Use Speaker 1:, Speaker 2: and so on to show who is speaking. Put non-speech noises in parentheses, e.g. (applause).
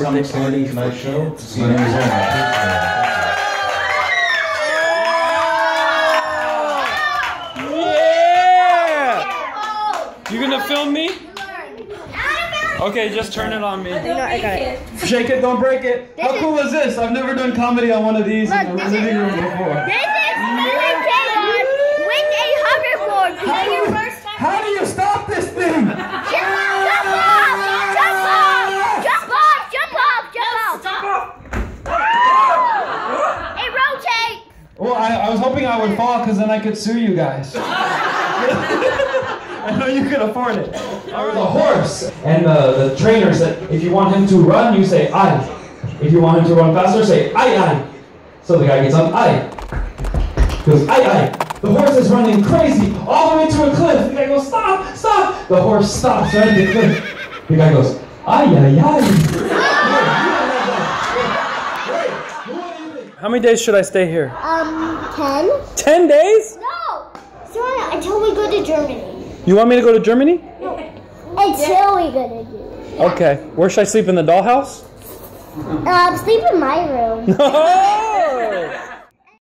Speaker 1: Come Sandy Tonight Show. See you in Arizona.
Speaker 2: Yeah! You gonna film me? Okay, just turn it on me.
Speaker 3: No, it.
Speaker 2: Shake it, don't break it. How cool is this? I've never done comedy on one of these in the living room before. Well, I, I was hoping I would fall because then I could sue you guys. (laughs) I know you could afford it. I was a horse, and uh, the trainer said, if you want him to run, you say I. If you want him to run faster, say I I. So the guy gets on I. He goes I I. The horse is running crazy all the way to a cliff. The guy goes stop stop. The horse stops right at the cliff. The guy goes ay ay ay. How many days should I stay here?
Speaker 3: Um, ten?
Speaker 2: Ten days?
Speaker 3: No! Sorry, until we go to Germany.
Speaker 2: You want me to go to Germany? No.
Speaker 3: Until we go to Germany.
Speaker 2: Okay. Where should I sleep in the dollhouse?
Speaker 3: Um, sleep in my room. (laughs)